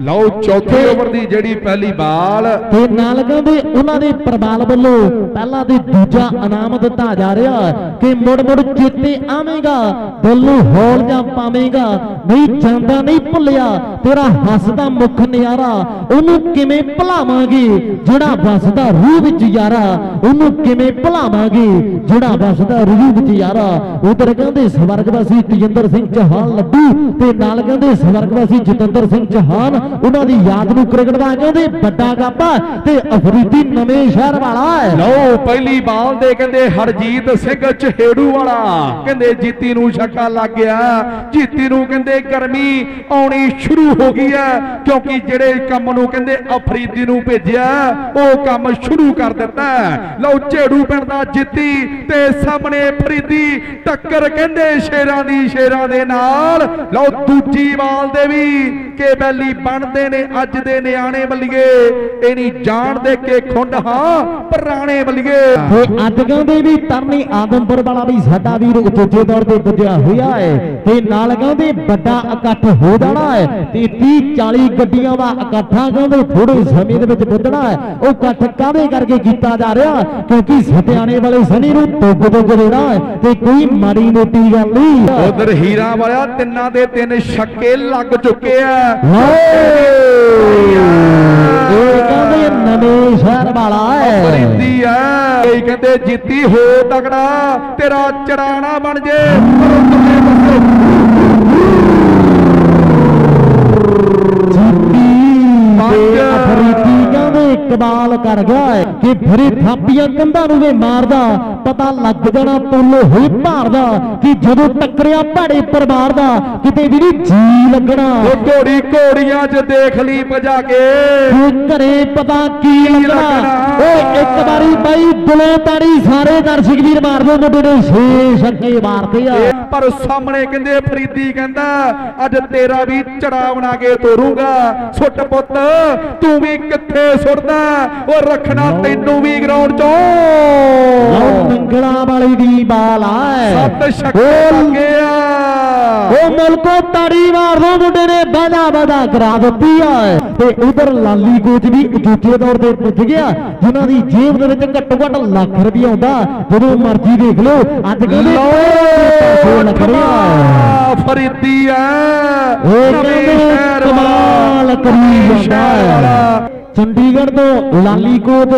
ਲਓ ਚੌਥੇ ਓਵਰ ਦੀ ਜਿਹੜੀ ਪਹਿਲੀ ਬਾਲ। ਤੇ ਨਾਲ ਕਹਿੰਦੇ ਉਹਨਾਂ ਦੇ ਪਰਵਾਲ ਵੱਲੋਂ ਪਹਿਲਾ ਤੇ ਦੂਜਾ ਇਨਾਮ ਦਿੱਤਾ ਜਾ ਰਿਹਾ ਕਿ ਮੁੜ ਮੁੜ ਚੇਤੇ ਆਵੇਂਗਾ ਦਿਲ ਨੂੰ ਹੌਲ ਜਾਂ ਪਾਵੇਂਗਾ। ਨਹੀਂ ਜਾਂਦਾ ਨਹੀਂ ਭੁੱਲਿਆ। ਤੇਰਾ ਹੱਸਦਾ ਮੁਖ ਨਜ਼ਾਰਾ ਉਹਨੂੰ ਕਿਵੇਂ ਭੁਲਾਵਾਂਗੇ? ਜਿਹੜਾ ਵਸਦਾ ਰੂਹ ਵਿੱਚ ਯਾਰਾ, ਉਹਨੂੰ ਕਿਵੇਂ ਭੁਲਾਵਾਂਗੇ? ਜਿਹੜਾ ਵਸਦਾ ਰੂਹ ਵਿੱਚ ਯਾਰਾ, ਉਧਰ ਕਹਿੰਦੇ ਸਵਰਗਵਾਸੀ ਤੇਜਿੰਦਰ ਸਿੰਘ ਚੌਹਾਨ ਲੱਡੂ ਤੇ ਨਾਲ ਕਹਿੰਦੇ ਸਵਰਗਵਾਸੀ ਜਤਿੰਦਰ ਸਿੰਘ ਚੌਹਾਨ, ਉਹਨਾਂ ਦੀ ਯਾਦ ਨੂੰ ਕ੍ਰਿਕਟ ਦਾ ਕਹਿੰਦੇ ਵੱਡਾ ਗੱਪਾ ਤੇ ਅਫਰੀਦੀ ਨਵੇਂ ਸ਼ਹਿਰ ਵਾਲਾ ਲਓ, ਪਹਿਲੀ ਬਾਲ ਦੇ ਕਹਿੰਦੇ ਹਰਜੀਤ ਸਿੰਘ ਚਹੇੜੂ ਵਾਲਾ, ਕਹਿੰਦੇ ਜੀਤੀ ਨੂੰ ਛੱਕਾ ਲੱਗ ਗਿਆ, ਜੀਤੀ ਨੂੰ ਕਹਿੰਦੇ ਗਰਮੀ ਆਉਣੀ ਸ਼ੁਰੂ ਹੋ ਗਈ ਹੈ। ਕਿਉਂਕਿ ਜਿਹੜੇ ਕੰਮ ਨੂੰ ਕਹਿੰਦੇ ਅਫਰੀਦੀ ਨੂੰ ਭੇਜਿਆ, ਉਹ ਕੰਮ ਸ਼ੁਰੂ ਕਰ ਦਿੱਤਾ ਹੈ। ਲਓ, ਝੇੜੂ ਪਿੰਡ ਦਾ ਜੀਤੀ ਤੇ ਸਾਹਮਣੇ ਫਰੀਦੀ ਟੱਕਰ ਕਹਿੰਦੇ ਸ਼ੇਰਾਂ ਦੀ ਸ਼ੇਰਾਂ ਦੇ ਨਾਲ। ਲਓ, ਦੂਜੀ ਬਾਲ ਦੇ ਵੀ ਕਿ ਬੈਲੀ ਬਣਦੇ ਨੇ, ਅੱਜ ਦੇ ਨਿਆਣੇ ਬੱਲੀਏ ਇਹ ਨਹੀਂ ਜਾਣਦੇ ਕਿ ਖੁੰਡ ਹਾਂ, ਪੁਰਾਣੇ ਬੱਲੀਏ ਤੇ ਅੱਜ ਕਹਿੰਦੇ ਵੀ ਤਰਨੀ ਆਦਮਪੁਰ ਵਾਲਾ ਵੀ ਸਾਡਾ ਵੀਰ ਉਚੇਚੇ ਦੌਰ ਤੇ ਪੁੱਜਿਆ ਹੋਇਆ ਹੈ ਤੇ ਨਾਲ ਕਹਿੰਦੇ ਵੱਡਾ ਇਕੱਠ ਹੋ ਜਾਣਾ ਹੈ ਤੇ 30 40 ਗੱਡੀਆਂ ਦਾ ਇਕੱਠਾ ਕਹਿੰਦੇ ਥੋੜੇ ਸਮੇਂ ਦੇ ਵਿੱਚ ਪੁੱਜਣਾ ਹੈ। ਉਹ ਇਕੱਠ ਕਾਹਦੇ ਕਰਕੇ ਕੀਤਾ ਜਾ ਰਿਹਾ? ਕਿਉਂਕਿ ਸਤਿਆਣੇ ਵਾਲੇ ਸਨੀ ਨੂੰ ਤੁੱਗ ਦੇਣਾ ਹੈ ਤੇ ਕੋਈ ਮਾੜੀ ਮੋਟੀ ਗੱਲ ਨਹੀਂ। ਉਧਰ ਹੀਰਾ ਵਾਲਿਆ ਤਿੰਨਾਂ ਦੇ ਤਿੰਨ ਛੱਕੇ ਲੱਗ ਚੁੱਕੇ ਆ। ਇਹ ਕਹਿੰਦੇ ਨਵੇਂ ਸ਼ਹਿਰ ਵਾਲਾ ਹੈ। ਫਰੀਦੀ ਆ। ਇਹ ਕਹਿੰਦੇ ਜਿੱਤੀ ਹੋ ਤਗੜਾ ਤੇਰਾ ਚੜਾਣਾ ਬਣ ਜੇ। ਪਰ ਦੂਜੇ ਪਾਸੇ ਇਕਬਾਲ ਕਰ ਗਿਆ ਹੈ ਕਿ ਫਰੀ ਥਾਪੀਆਂ ਕੰਧਾਂ ਨੂੰ ਵੀ ਮਾਰਦਾ ਪਤਾ ਲੱਗ ਜਾਣਾ ਪੁੱਲ ਹੋਈ ਭਾਰਦਾ ਕਿ ਜਦੋਂ ਟੱਕਰਿਆ ਭਾੜੇ ਪਰਿਵਾਰ ਦਾ ਕਿਤੇ ਵੀ ਨਹੀਂ ਜੀ ਲੱਗਣਾ। ਉਹ ਘੋੜੀ ਘੋੜੀਆਂ 'ਚ ਦੇਖ ਲਈ ਭਜਾ ਕੇ। ਘਰੇ ਪਤਾ ਕੀ ਲੱਗਣਾ। ਓਏ ਇੱਕ ਵਾਰੀ ਬਾਈ ਦਿਲੋਂ ਤਾੜੀ ਸਾਰੇ ਦਰਸ਼ਕ ਵੀਰ ਮਾਰਦੇ ਮੁੰਡੇ ਨੇ ਛੇ ਛੱਕੇ ਮਾਰਦੇ ਆ। ਪਰ ਸਾਹਮਣੇ ਕਹਿੰਦੇ ਫਰੀਦੀ ਕਹਿੰਦਾ ਅੱਜ ਤੇਰਾ ਵੀ ਚੜਾ ਬਣਾ ਕੇ ਤੋਰੂੰਗਾ। ਸੁੱਟ ਪੁੱਤ ਤੂੰ ਵੀ ਕਿੱਥੇ ਸੁੱਟਦਾ? ਉਹ ਰੱਖਣਾ ਤੈਨੂੰ ਵੀ ਗਰਾਊਂਡ ਲਓ ਚੋਂ ਮੰਗਲਾ ਵਾਲੀ ਦੀ ਬਾਲ ਆ। ਸੱਤ ਛੱਕੇ ਲੱਗੇ ਆ। ਉਹ ਮੁਲਕੋ ਤਾੜੀ ਮਾਰ ਦੋ ਮੁੰਡੇ ਨੇ ਬਾਦਾ ਬਾਦਾ ਕਰਾ ਦਿੱਤੀ ਆ। ਤੇ ਉਧਰ ਲਾਲੀ ਕੋਚ ਵੀ ਦੂਜੇ ਦੌਰ ਤੇ ਪੁੱਜ ਗਿਆ ਜਿਨ੍ਹਾਂ ਦੀ ਜੇਬ ਦੇ ਵਿੱਚ ਘੱਟੋ ਘੱਟ ਲੱਖ ਰੁਪਏ ਆਉਂਦਾ। ਜਦੋਂ ਮਰਜ਼ੀ ਦੇਖ ਲਓ ਅੱਜ ਕਹਿੰਦੇ ਪੈਸੇ ਲੱਗ ਰਿਹਾ ਫਰੀਦੀ ਉਹ ਕਹਿੰਦੇ ਸ਼ਹਿਰ ਕਮਾਲ ਕਰੀ ਜਾਂਦਾ। ਚੰਡੀਗੜ੍ਹ ਤੋਂ ਲਾਲੀ ਕੋਟ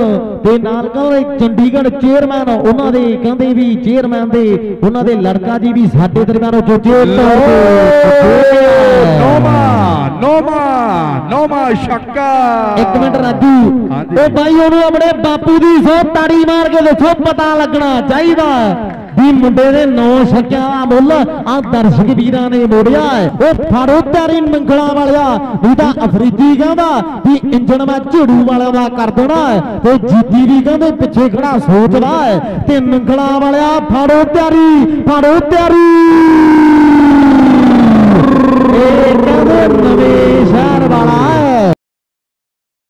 ਤੇ ਨਾਲ ਕਹਿੰਦੇ ਚੰਡੀਗੜ੍ਹ ਚੇਅਰਮੈਨ ਉਹਨਾਂ ਦੇ ਕਹਿੰਦੇ ਵੀ ਚੇਅਰਮੈਨ ਦੇ ਉਹਨਾਂ ਦੇ ਲੜਕਾ ਜੀ ਵੀ ਸਾਡੇ ਦਰਮਿਆਨ ਚੋਚੇ ਨੋਮਾ ਨੋਮਾ ਨੋਮਾ ਛੱਕਾ। ਇੱਕ ਮਿੰਟ ਰਾਜੂ। ਉਹ ਬਾਈ ਉਹਨੂੰ ਆਪਣੇ ਬਾਪੂ ਦੀ ਸੋ ਤਾੜੀ ਮਾਰ ਕੇ ਦੱਸੋ ਪਤਾ ਲੱਗਣਾ ਚਾਹੀਦਾ। ਵੀ ਮੁੰਡੇ ਦੇ ਨੌ ਛੱਕਿਆਂ ਦਾ ਮੁੱਲ। ਆ ਦਰਸ਼ਕ ਵੀਰਾਂ ਨੇ ਮੋੜਿਆ ਉਹ ਫੜੋ ਤਿਆਰੀ ਮੰਗਲਾ ਵਾਲਿਆ। ਨਹੀਂ ਤਾਂ ਅਫਰੀਦੀ ਕਹਿੰਦਾ ਵੀ ਇੰਜਣ ਮੈਂ ਝੜੂ ਵਾਲਾ ਦਾ ਕਰ ਦੇਣਾ ਤੇ ਜੀਤੀ ਵੀ ਕਹਿੰਦੇ ਪਿੱਛੇ ਖੜਾ ਸੋਚਦਾ ਹੈ। ਤੇ ਮੰਗਲਾ ਵਾਲਿਆ, ਫੜੋ ਤਿਆਰੀ ਫੜੋ ਤਿਆਰੀ।